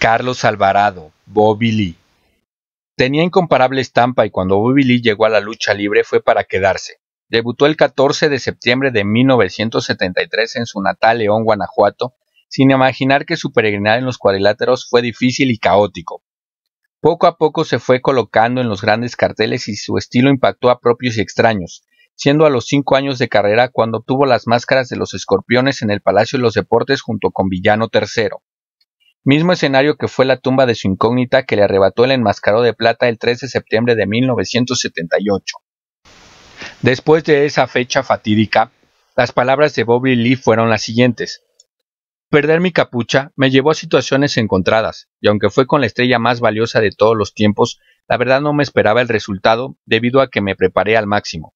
Carlos Alvarado, Bobby Lee. Tenía incomparable estampa y cuando Bobby Lee llegó a la lucha libre fue para quedarse. Debutó el 14 de septiembre de 1973 en su natal León, Guanajuato, sin imaginar que su peregrinar en los cuadriláteros fue difícil y caótico. Poco a poco se fue colocando en los grandes carteles y su estilo impactó a propios y extraños, siendo a los cinco años de carrera cuando obtuvo las máscaras de los escorpiones en el Palacio de los Deportes junto con Villano III mismo escenario que fue la tumba de su incógnita que le arrebató el enmascarado de plata el 3 de septiembre de 1978. Después de esa fecha fatídica, las palabras de Bobby Lee fueron las siguientes. Perder mi capucha me llevó a situaciones encontradas, y aunque fue con la estrella más valiosa de todos los tiempos, la verdad no me esperaba el resultado debido a que me preparé al máximo.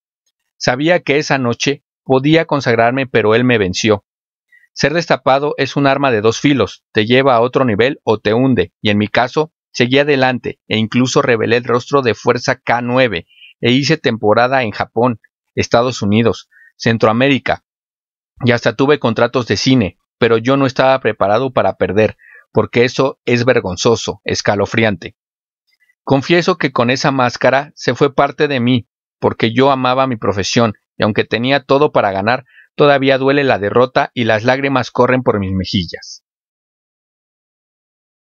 Sabía que esa noche podía consagrarme, pero él me venció, ser destapado es un arma de dos filos, te lleva a otro nivel o te hunde, y en mi caso, seguí adelante e incluso revelé el rostro de Fuerza K9 e hice temporada en Japón, Estados Unidos, Centroamérica, y hasta tuve contratos de cine, pero yo no estaba preparado para perder, porque eso es vergonzoso, escalofriante. Confieso que con esa máscara se fue parte de mí, porque yo amaba mi profesión, y aunque tenía todo para ganar, Todavía duele la derrota y las lágrimas corren por mis mejillas.